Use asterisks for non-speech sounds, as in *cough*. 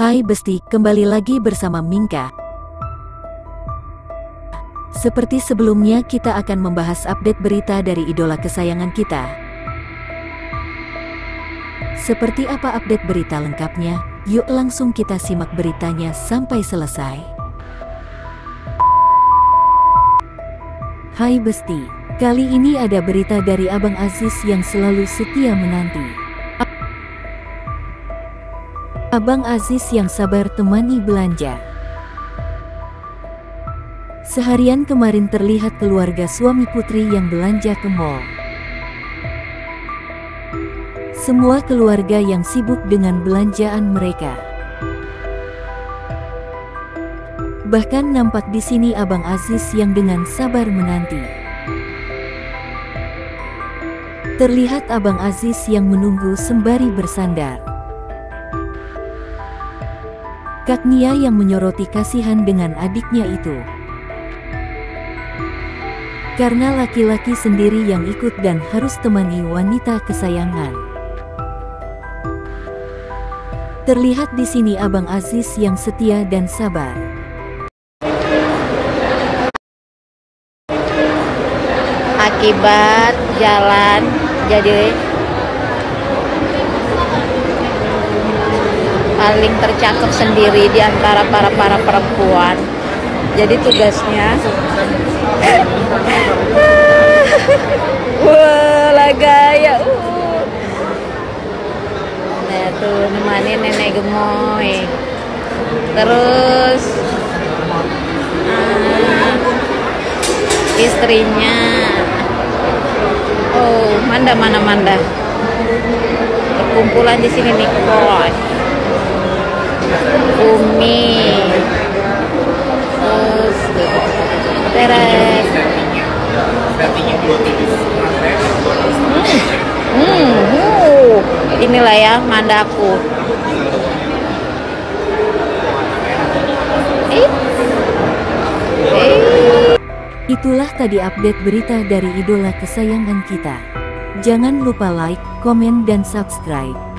Hai Besti, kembali lagi bersama Mingka. Seperti sebelumnya kita akan membahas update berita dari idola kesayangan kita. Seperti apa update berita lengkapnya? Yuk langsung kita simak beritanya sampai selesai. Hai Besti, kali ini ada berita dari Abang Aziz yang selalu setia menanti. Abang Aziz yang sabar temani belanja. Seharian kemarin terlihat keluarga suami putri yang belanja ke mall. Semua keluarga yang sibuk dengan belanjaan mereka. Bahkan nampak di sini Abang Aziz yang dengan sabar menanti. Terlihat Abang Aziz yang menunggu sembari bersandar. Kak Nia yang menyoroti kasihan dengan adiknya itu. Karena laki-laki sendiri yang ikut dan harus temani wanita kesayangan. Terlihat di sini Abang Aziz yang setia dan sabar. Akibat jalan jadi paling tercakap sendiri di antara para para perempuan. Jadi tugasnya *laughs* Wah, lah gaya. Nah, tuh nemani nenek gemoy. Terus uh, istrinya. Oh, Manda mana Manda? Perkumpulan di sini nih, Umi terus uh. inilah ya mandaku Itulah tadi update berita dari idola kesayangan kita. Jangan lupa like, komen dan subscribe.